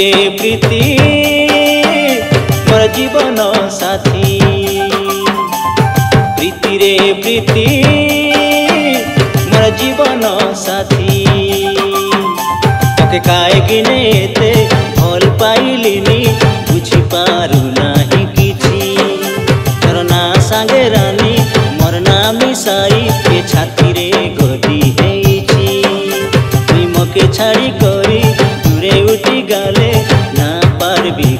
ते प्रीति, मोर जीवन साथी। प्रीति रे प्रीति, मोर जीवन साथी। ओके काय किने ते भल पाइलिनि बुझि पारु नाही किछि। तोर सांगे रानी, मोर नाम मिस